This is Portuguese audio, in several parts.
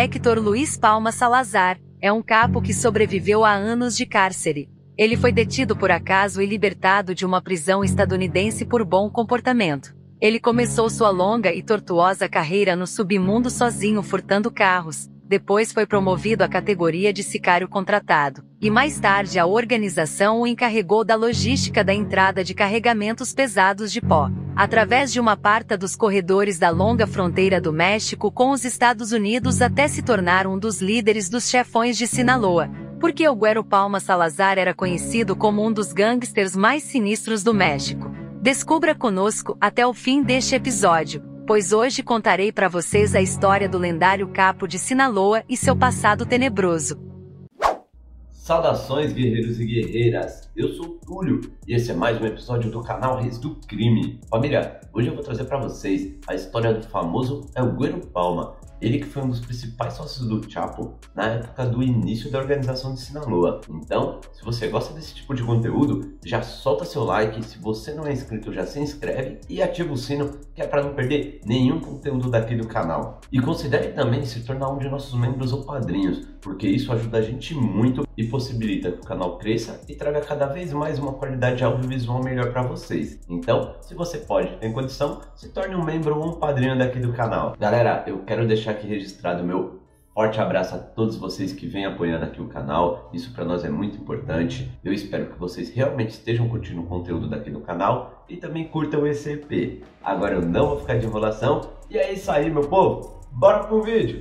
Héctor Luiz Palma Salazar, é um capo que sobreviveu a anos de cárcere. Ele foi detido por acaso e libertado de uma prisão estadunidense por bom comportamento. Ele começou sua longa e tortuosa carreira no submundo sozinho furtando carros, depois foi promovido à categoria de sicário contratado, e mais tarde a organização o encarregou da logística da entrada de carregamentos pesados de pó, através de uma parta dos corredores da longa fronteira do México com os Estados Unidos até se tornar um dos líderes dos chefões de Sinaloa, porque o Guero Palma Salazar era conhecido como um dos gangsters mais sinistros do México. Descubra conosco até o fim deste episódio pois hoje contarei para vocês a história do lendário capo de Sinaloa e seu passado tenebroso. Saudações guerreiros e guerreiras, eu sou Túlio e esse é mais um episódio do canal Reis do Crime. Família, hoje eu vou trazer para vocês a história do famoso El Palma, ele que foi um dos principais sócios do Chapo na época do início da organização de Sinaloa. Então, se você gosta desse tipo de conteúdo, já solta seu like, se você não é inscrito, já se inscreve e ativa o sino, que é para não perder nenhum conteúdo daqui do canal. E considere também se tornar um de nossos membros ou padrinhos, porque isso ajuda a gente muito e possibilita que o canal cresça e traga cada vez mais uma qualidade audiovisual melhor para vocês. Então, se você pode, tem condição, se torne um membro ou um padrinho daqui do canal. Galera, eu quero deixar deixar aqui registrado meu forte abraço a todos vocês que vêm apoiando aqui o canal. Isso para nós é muito importante. Eu espero que vocês realmente estejam curtindo o conteúdo daqui do canal e também curtam esse EP. Agora eu não vou ficar de enrolação e é isso aí, meu povo. Bora pro vídeo.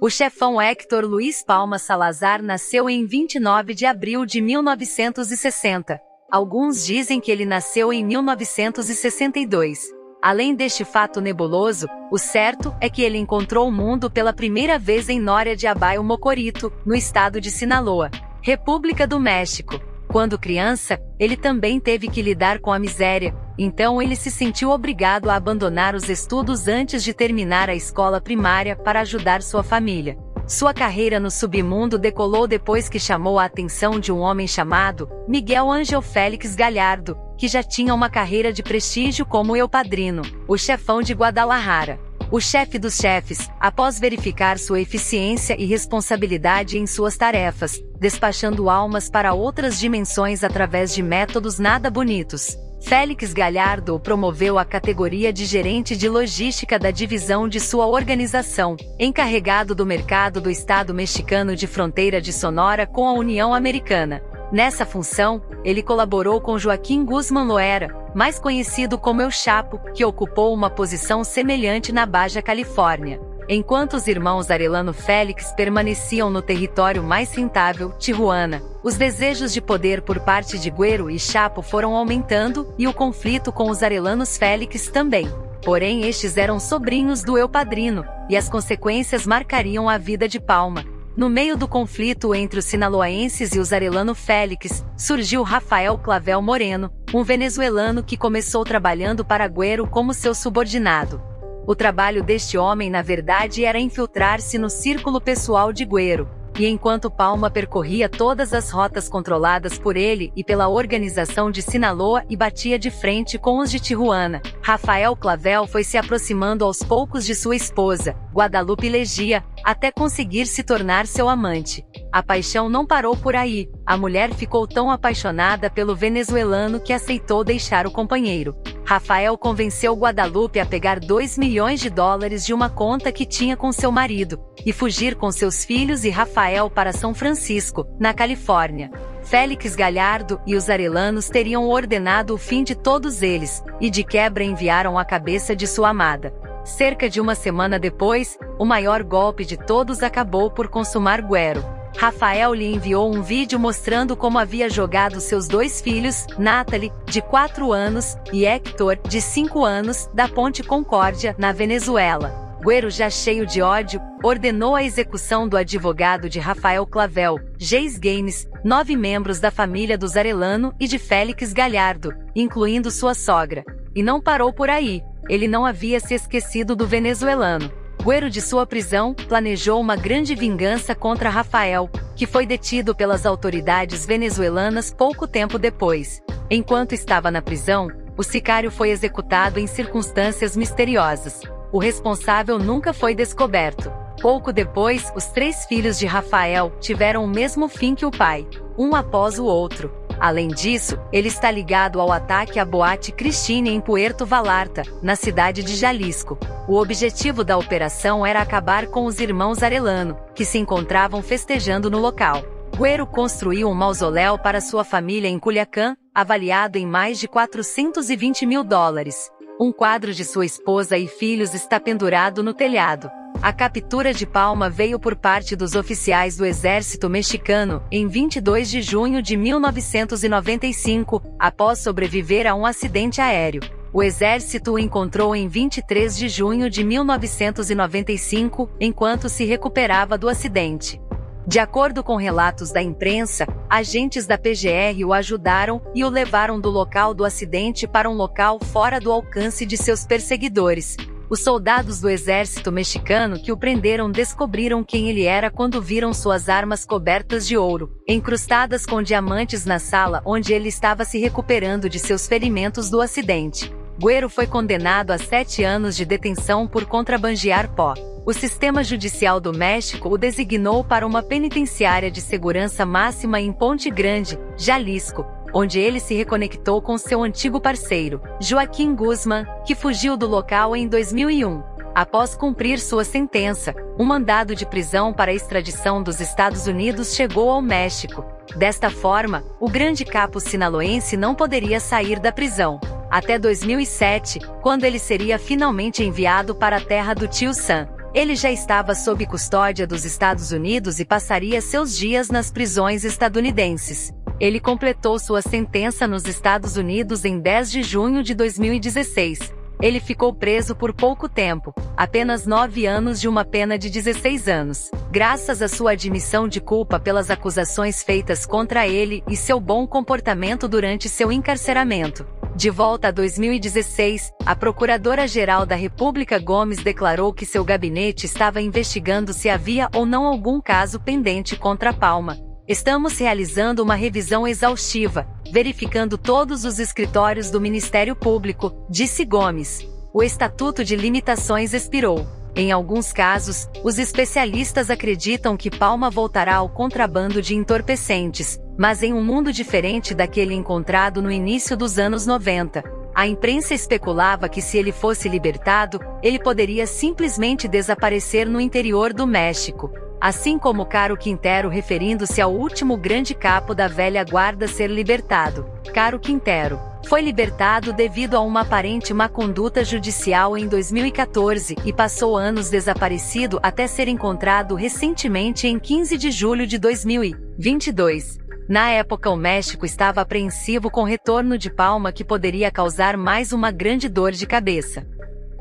O chefão Héctor Luiz Palma Salazar nasceu em 29 de abril de 1960. Alguns dizem que ele nasceu em 1962. Além deste fato nebuloso, o certo é que ele encontrou o mundo pela primeira vez em Nória de Abaio Mocorito, no estado de Sinaloa, República do México. Quando criança, ele também teve que lidar com a miséria, então ele se sentiu obrigado a abandonar os estudos antes de terminar a escola primária para ajudar sua família. Sua carreira no submundo decolou depois que chamou a atenção de um homem chamado Miguel Angel Félix Galhardo, que já tinha uma carreira de prestígio como eu padrino, o chefão de Guadalajara. O chefe dos chefes, após verificar sua eficiência e responsabilidade em suas tarefas, despachando almas para outras dimensões através de métodos nada bonitos. Félix Galhardo promoveu à categoria de gerente de logística da divisão de sua organização, encarregado do mercado do estado mexicano de fronteira de Sonora com a União Americana. Nessa função, ele colaborou com Joaquim Guzman Loera, mais conhecido como El Chapo, que ocupou uma posição semelhante na Baja Califórnia. Enquanto os irmãos Arelano Félix permaneciam no território mais rentável, Tijuana, os desejos de poder por parte de Guero e Chapo foram aumentando e o conflito com os Arelanos Félix também. Porém, estes eram sobrinhos do Eu Padrino, e as consequências marcariam a vida de Palma, no meio do conflito entre os sinaloenses e os Arelano Félix, surgiu Rafael Clavel Moreno, um venezuelano que começou trabalhando para Guero como seu subordinado. O trabalho deste homem, na verdade, era infiltrar-se no círculo pessoal de Guero, e enquanto Palma percorria todas as rotas controladas por ele e pela organização de Sinaloa e batia de frente com os de Tijuana, Rafael Clavel foi se aproximando aos poucos de sua esposa, Guadalupe Legia, até conseguir se tornar seu amante. A paixão não parou por aí, a mulher ficou tão apaixonada pelo venezuelano que aceitou deixar o companheiro. Rafael convenceu Guadalupe a pegar 2 milhões de dólares de uma conta que tinha com seu marido, e fugir com seus filhos e Rafael para São Francisco, na Califórnia. Félix Galhardo e os arelanos teriam ordenado o fim de todos eles, e de quebra enviaram a cabeça de sua amada. Cerca de uma semana depois, o maior golpe de todos acabou por consumar Guero. Rafael lhe enviou um vídeo mostrando como havia jogado seus dois filhos, Natalie, de 4 anos, e Hector, de 5 anos, da Ponte Concórdia, na Venezuela. Guero, já cheio de ódio, ordenou a execução do advogado de Rafael Clavel, Geis Gaines, nove membros da família dos Arelano e de Félix Galhardo, incluindo sua sogra. E não parou por aí, ele não havia se esquecido do venezuelano. Guero de sua prisão, planejou uma grande vingança contra Rafael, que foi detido pelas autoridades venezuelanas pouco tempo depois. Enquanto estava na prisão, o sicário foi executado em circunstâncias misteriosas. O responsável nunca foi descoberto. Pouco depois, os três filhos de Rafael tiveram o mesmo fim que o pai, um após o outro. Além disso, ele está ligado ao ataque à boate Christine em Puerto Vallarta, na cidade de Jalisco. O objetivo da operação era acabar com os irmãos Arellano, que se encontravam festejando no local. Guerro construiu um mausoléu para sua família em Culiacán, avaliado em mais de 420 mil dólares. Um quadro de sua esposa e filhos está pendurado no telhado. A captura de Palma veio por parte dos oficiais do exército mexicano em 22 de junho de 1995, após sobreviver a um acidente aéreo. O exército o encontrou em 23 de junho de 1995, enquanto se recuperava do acidente. De acordo com relatos da imprensa, agentes da PGR o ajudaram e o levaram do local do acidente para um local fora do alcance de seus perseguidores. Os soldados do exército mexicano que o prenderam descobriram quem ele era quando viram suas armas cobertas de ouro, encrustadas com diamantes na sala onde ele estava se recuperando de seus ferimentos do acidente. Guerro foi condenado a sete anos de detenção por contrabandear pó. O sistema judicial do México o designou para uma penitenciária de segurança máxima em Ponte Grande, Jalisco, onde ele se reconectou com seu antigo parceiro, Joaquim Guzman, que fugiu do local em 2001. Após cumprir sua sentença, um mandado de prisão para extradição dos Estados Unidos chegou ao México. Desta forma, o grande capo sinaloense não poderia sair da prisão. Até 2007, quando ele seria finalmente enviado para a terra do tio Sam. Ele já estava sob custódia dos Estados Unidos e passaria seus dias nas prisões estadunidenses. Ele completou sua sentença nos Estados Unidos em 10 de junho de 2016. Ele ficou preso por pouco tempo, apenas nove anos de uma pena de 16 anos, graças à sua admissão de culpa pelas acusações feitas contra ele e seu bom comportamento durante seu encarceramento. De volta a 2016, a Procuradora-Geral da República Gomes declarou que seu gabinete estava investigando se havia ou não algum caso pendente contra Palma, Estamos realizando uma revisão exaustiva, verificando todos os escritórios do Ministério Público, disse Gomes. O Estatuto de Limitações expirou. Em alguns casos, os especialistas acreditam que Palma voltará ao contrabando de entorpecentes, mas em um mundo diferente daquele encontrado no início dos anos 90. A imprensa especulava que se ele fosse libertado, ele poderia simplesmente desaparecer no interior do México, assim como Caro Quintero referindo-se ao último grande capo da velha guarda ser libertado. Caro Quintero foi libertado devido a uma aparente má conduta judicial em 2014 e passou anos desaparecido até ser encontrado recentemente em 15 de julho de 2022. Na época, o México estava apreensivo com o retorno de Palma que poderia causar mais uma grande dor de cabeça.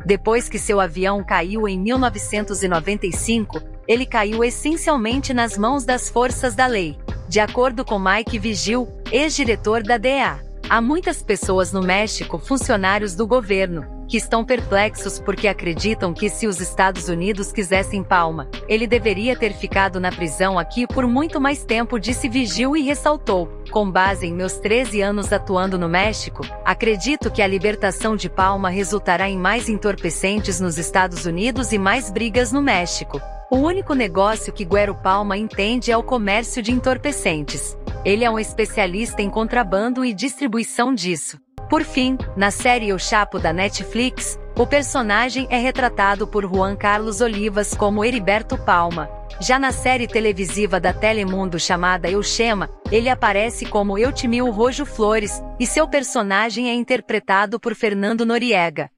Depois que seu avião caiu em 1995, ele caiu essencialmente nas mãos das forças da lei. De acordo com Mike Vigil, ex-diretor da DEA, há muitas pessoas no México, funcionários do governo, que estão perplexos porque acreditam que se os Estados Unidos quisessem Palma, ele deveria ter ficado na prisão aqui por muito mais tempo, disse Vigil e ressaltou. Com base em meus 13 anos atuando no México, acredito que a libertação de Palma resultará em mais entorpecentes nos Estados Unidos e mais brigas no México. O único negócio que Guero Palma entende é o comércio de entorpecentes. Ele é um especialista em contrabando e distribuição disso. Por fim, na série O Chapo da Netflix, o personagem é retratado por Juan Carlos Olivas como Heriberto Palma. Já na série televisiva da Telemundo chamada Euchema, ele aparece como Eutimil Rojo Flores, e seu personagem é interpretado por Fernando Noriega.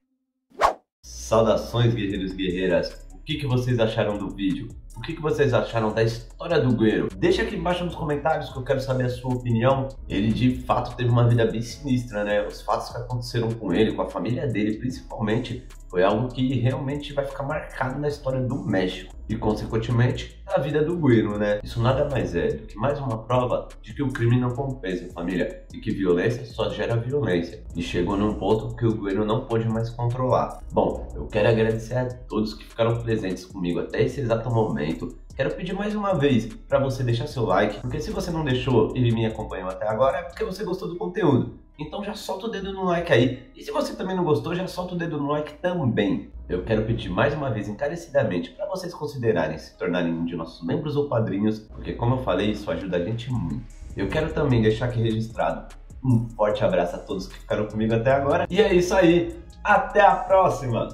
Saudações, guerreiros e guerreiras! Que, que vocês acharam do vídeo? O que, que vocês acharam da história do Guerreiro? Deixa aqui embaixo nos comentários que eu quero saber a sua opinião. Ele de fato teve uma vida bem sinistra, né? Os fatos que aconteceram com ele, com a família dele, principalmente, foi algo que realmente vai ficar marcado na história do México e, consequentemente, na vida do Guerreiro, né? Isso nada mais é do que mais uma prova de que o crime não compensa, família, e que violência só gera violência. E chegou num ponto que o Guerreiro não pôde mais controlar. Bom, eu quero agradecer a todos que ficaram presentes comigo até esse exato momento. Quero pedir mais uma vez para você deixar seu like, porque se você não deixou e me acompanhou até agora é porque você gostou do conteúdo. Então já solta o dedo no like aí. E se você também não gostou, já solta o dedo no like também. Eu quero pedir mais uma vez encarecidamente para vocês considerarem se tornarem um de nossos membros ou padrinhos, porque como eu falei, isso ajuda a gente muito. Eu quero também deixar aqui registrado um forte abraço a todos que ficaram comigo até agora. E é isso aí. Até a próxima!